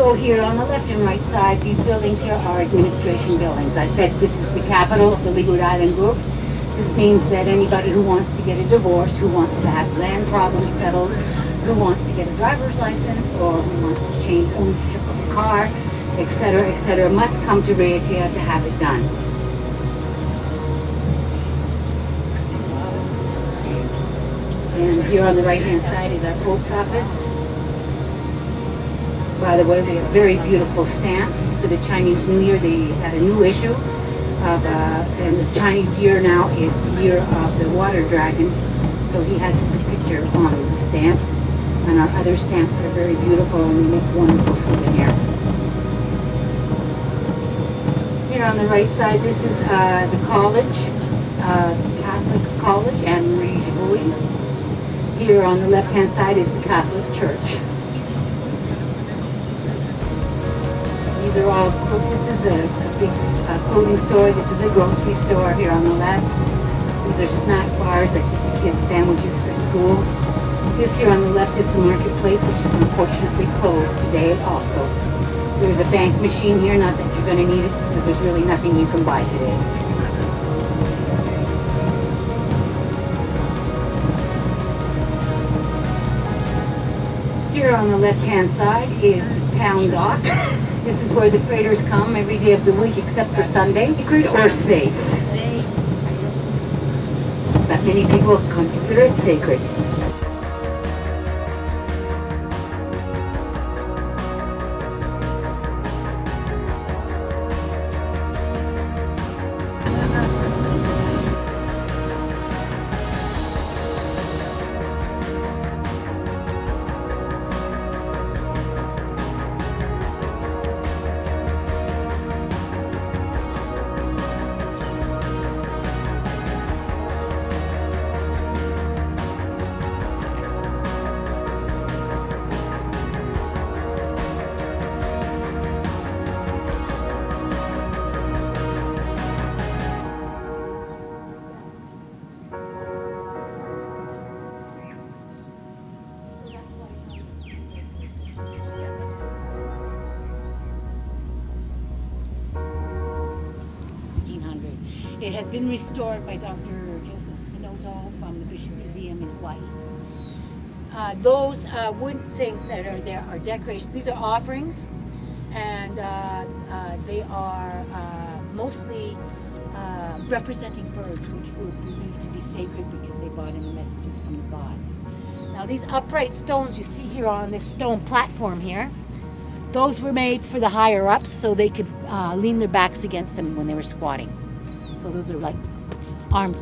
here on the left and right side, these buildings here are administration buildings. I said this is the capital of the Leeward Island Group. This means that anybody who wants to get a divorce, who wants to have land problems settled, who wants to get a driver's license, or who wants to change ownership of a car, etc., etc., must come to Raiatea to have it done. And here on the right-hand side is our post office. By the way, they have very beautiful stamps for the Chinese New Year. They had a new issue of, uh, and the Chinese year now is the year of the water dragon. So he has his picture on the stamp. And our other stamps are very beautiful and make wonderful souvenir. Here on the right side, this is uh, the college, uh, Catholic College, Anne Marie. Here on the left-hand side is the Catholic Church. These are all, this is a, a big clothing store. This is a grocery store here on the left. These are snack bars that give the kids sandwiches for school. This here on the left is the marketplace, which is unfortunately closed today also. There's a bank machine here, not that you're going to need it, because there's really nothing you can buy today. Here on the left-hand side is the town dock. This is where the freighters come every day of the week except for Sunday. Sacred or safe? But many people consider it sacred. It has been restored by Dr. Joseph Sinoto from the Bishop Museum in Hawaii. Uh, those uh, wood things that are there are decorations. These are offerings, and uh, uh they are uh, mostly uh, representing birds, which were believed to be sacred because they brought in the messages from the gods. Now, these upright stones you see here on this stone platform here, those were made for the higher ups so they could lean their backs against them when they were squatting. So those are like armed